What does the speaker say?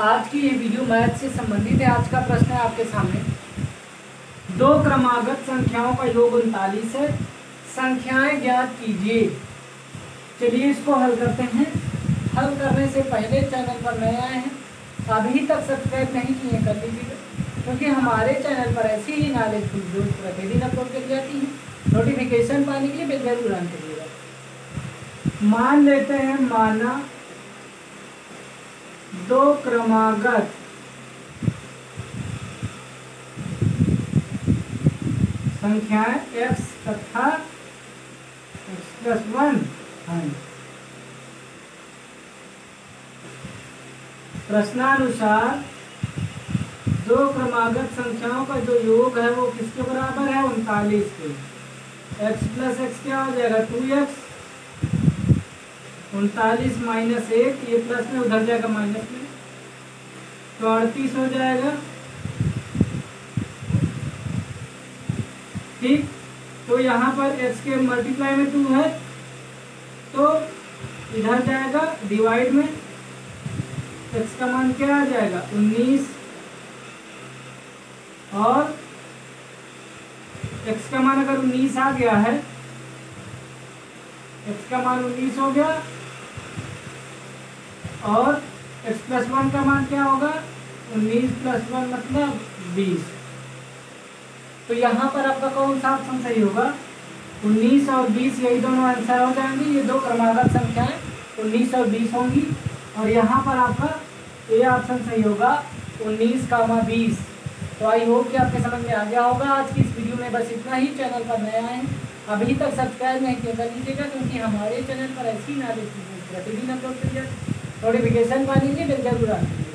आज की ये वीडियो मैथ से संबंधित है। आज का प्रश्न है आपके सामने। दो क्रमागत संख्याओं का योग उनतालीस है। संख्याएँ ज्ञात कीजिए। चलिए इसको हल करते हैं। हल करने से पहले चैनल पर नए आए हैं। अभी तक सब्सक्राइब नहीं किए कर लीजिएगा क्योंकि हमारे चैनल पर ऐसी ही नॉलेज वीडियो प्रतिदिन अपलोड कर जाती है। नोटिफिकेशन पाने के लिए बेल ज़रूर ऑन करिएगा मान लेते हैं, माना दो क्रमागत। संख्याएँ x तथा x प्लस वन हैं प्रश्नानुसार दो क्रमागत संख्याओं का जो योग है वो किसके बराबर है? उनतालीस के। X प्लस एक्स क्या हो जाएगा? टू एक्स उनतालीस माइनस एक, ये प्लस में, उधर जाएगा माइनस में। तो अड़तीस हो जाएगा। ठीक? तो यहाँ पर x के मल्टीप्लाई में टू है। तो इधर जाएगा डिवाइड में। x का मान क्या आ जाएगा? उन्नीस। और x का मान अगर उन्नीस आ गया है, x का मान उन्नीस हो गया और x प्लस वन का मान क्या होगा? उन्नीस प्लस वन मतलब बीस। तो यहाँ पर आपका कौन सा ऑप्शन सही होगा? उन्नीस और बीस, यही दोनों आंसर हो जाएँगे। ये दो क्रमागत संख्याएँ उन्नीस और बीस होंगी। और यहाँ पर आपका ये ऑप्शन सही होगा। उन्नीस कामा बीस। तो आई होप कि आपके समझ में आ गया होगा। आज की इस वीडियो में बस इतना ही। चैनल पर नया है। अभी तक सब्सक्राइब नहीं किया कर लीजिएगा क्योंकि हमारे चैनल पर ऐसी नॉलेज प्रतिदिन अपलोड करिए नोटिफिकेशन पा लीजिए मिलकर बुरा? लीजिए